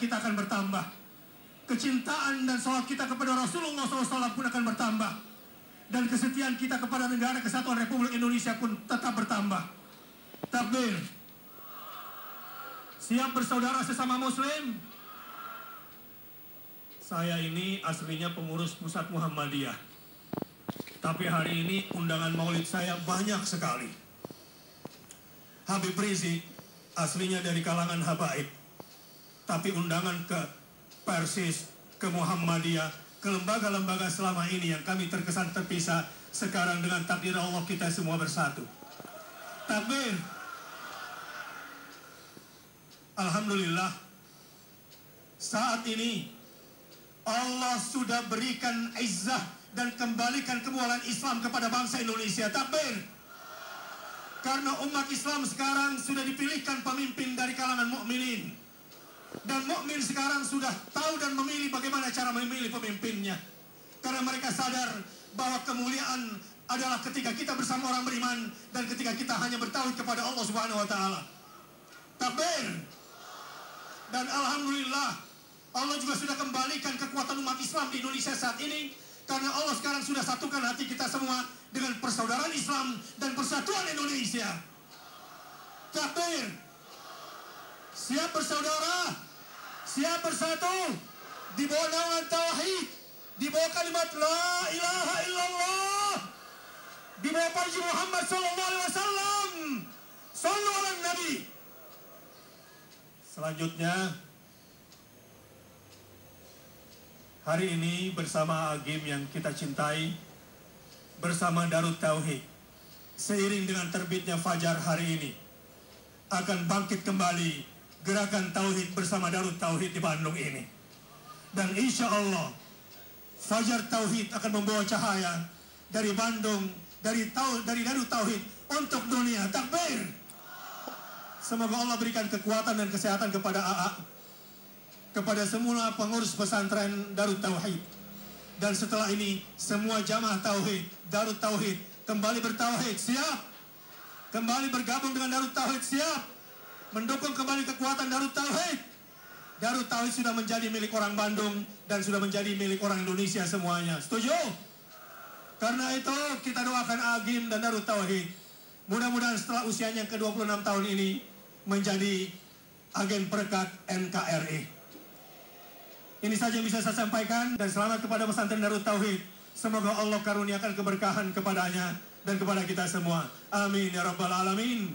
kita akan bertambah. Kecintaan dan sholat kita kepada Rasulullah SAW pun akan bertambah. Dan kesetiaan kita kepada negara kesatuan Republik Indonesia pun tetap bertambah. Takbir. Siap bersaudara sesama muslim? Saya ini aslinya pengurus pusat Muhammadiyah. Tapi hari ini undangan maulid saya banyak sekali. Habib Rizik aslinya dari kalangan habaib. Tapi undangan ke Persis, ke Muhammadiyah, ke lembaga-lembaga selama ini yang kami terkesan terpisah, sekarang dengan takdir Allah kita semua bersatu. Takbir. Alhamdulillah. Saat ini Allah sudah berikan izzah dan kembalikan kemuliaan Islam kepada bangsa Indonesia. Takbir. Karena umat Islam sekarang sudah dipilihkan pemimpin dari kalangan mukminin. Dan mukmin sekarang sudah tahu dan memilih bagaimana cara memilih pemimpinnya. Karena mereka sadar bahwa kemuliaan adalah ketika kita bersama orang beriman dan ketika kita hanya bertauhid kepada Allah Subhanahu wa taala. Takbir. Dan alhamdulillah Allah juga sudah kembalikan kekuatan umat Islam di Indonesia saat ini karena Allah sekarang sudah satukan hati kita semua dengan persaudaraan Islam dan persatuan Indonesia. Takbir. Siap bersaudara, siap bersatu di bawah naungan tauhid, di bawah kalimat la ilaha illallah, di bawah Nabi Muhammad sallallahu alaihi wasallam. Sallu ala Nabi. Selanjutnya hari ini bersama Agim yang kita cintai bersama Darut Tauhid seiring dengan terbitnya fajar hari ini akan bangkit kembali gerakan Tauhid bersama Darut Tauhid di Bandung ini. Dan insya Allah fajar Tauhid akan membawa cahaya dari Bandung dari tau, dari Darut Tauhid untuk dunia. Takbir! Semoga Allah berikan kekuatan dan kesehatan kepada AA kepada semua pengurus pesantren Darut Tauhid. Dan setelah ini semua jamaah tauhid Darut Tauhid kembali bertauhid. Siap! Kembali bergabung dengan Darut Tauhid. Siap mendukung kembali kekuatan Darut Tauhid Darut Tauhid sudah menjadi milik orang Bandung dan sudah menjadi milik orang Indonesia semuanya setuju karena itu kita doakan Agim dan Darut Tauhid mudah-mudahan setelah usianya ke 26 tahun ini menjadi agen perekat NKRI ini saja yang bisa saya sampaikan dan selamat kepada pesantren Darut Tauhid. Semoga Allah karuniakan keberkahan kepadanya dan kepada kita semua. Amin ya rabbal alamin.